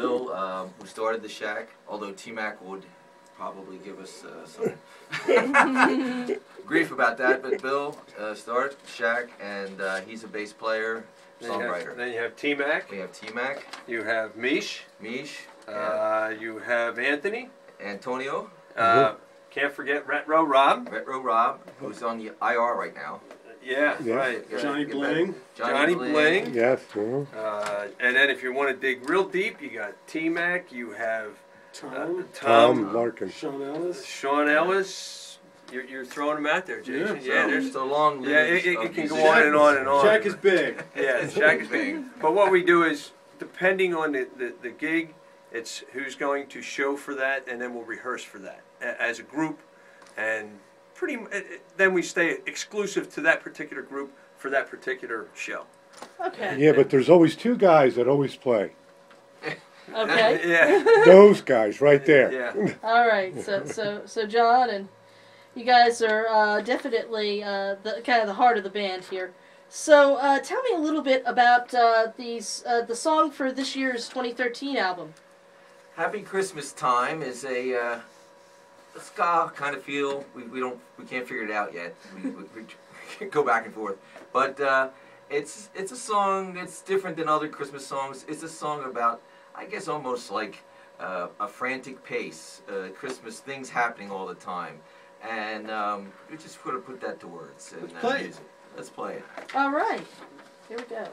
Bill, um, who started the shack, although T Mac would probably give us uh, some grief about that, but Bill uh, started Shack, and uh, he's a bass player, Then you have- songwriter. Then you have T-Mac, We have T Mac, you have Mish, Mish, uh, you have Anthony, Antonio, uh, can't forget Retro Rob. Retro Rob, who's on the IR right now. Yeah, Yeah. right. Yeah, Johnny get Bling. back- Johnny Bling. Yes. mhm. Uh, and then if you want to dig real deep, you got T-Mac, you have uh, Tom. Tom, Tom Larkin. Sean Ellis. Sean Ellis. You're, you're throwing them out there, Jason. Yeah. Yeah, So, there's it's a long yeah, lineage it, it, of it can go musicians. on and on and on. Jack is big. Yeah, Jack is big. But what we do is, depending on the, the, the gig, it's who's going to show for that, and then we'll rehearse for that a- as a group, and pretty. m- it- it- Then we stay exclusive to that particular group for that particular show. Okay. Yeah, but there's always two guys that always play. Okay. Yeah, Those guys right there. yeah. All right. So so so John and you guys are uh, definitely uh, the kind of the heart of the band here. So uh, tell me a little bit about uh, these uh, the song for this year's 2013 album. Happy Christmas Time is a, uh, a ska kind of feel. We, we don't we can't figure it out yet. We, we, we go back and forth, but uh, it's it's a song that's different than other Christmas songs. It's a song about I guess almost like uh, a frantic pace, uh, Christmas things happening all the time, and um, we just put put that to words and Let's uh, play it. music. Let's play it. All right. Here we go.